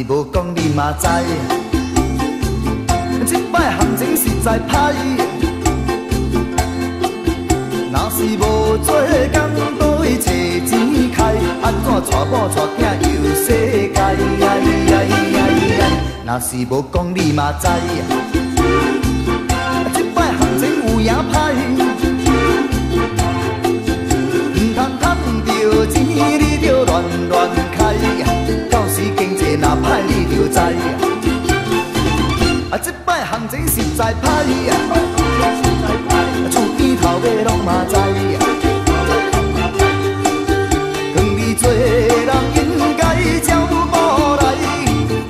是无讲你嘛知，这摆行情实在歹。若是无做工，倒会找钱开？安怎娶某娶囝游世界？若是无讲你嘛知，这摆行情有影歹。歹，你就知。啊，这摆行情实在歹啊，厝边头尾拢嘛知。讲你做人应该照步来，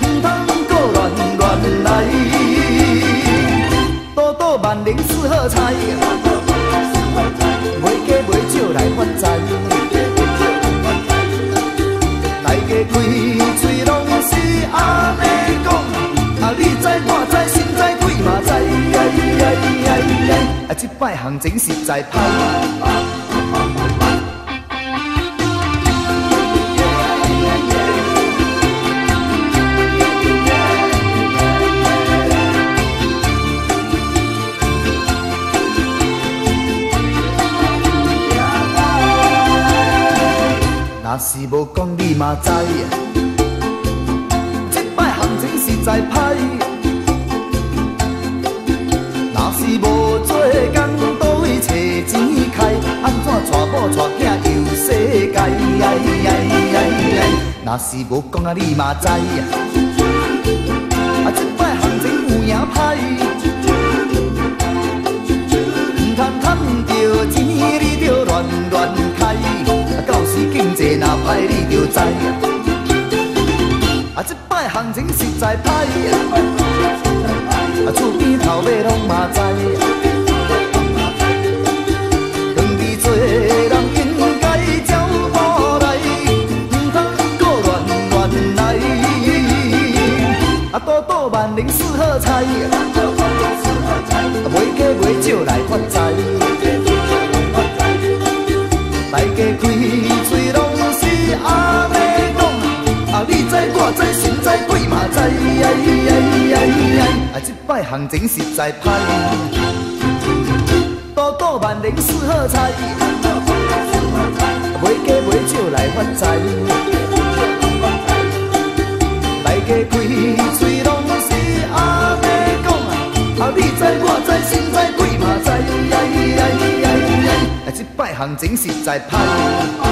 唔通搁乱乱来。多多万零四好彩，袂加袂少来发财。啊这摆行情实在歹。若是无讲你嘛知，这摆行情实在歹。带囝游世界？若是无讲啊，你嘛知，啊这摆行情有影歹。唔通赚着钱，你就乱乱开。啊到时经济若歹，你就知。啊，这摆行情实在歹啊，厝边头尾拢嘛知。多多万零四好彩，袂加袂少来发财。大家开嘴拢是安尼讲，啊你知我知心知鬼嘛知，啊这摆行情实在歹，多多万零四好彩，袂加袂少来发财。行政是在批。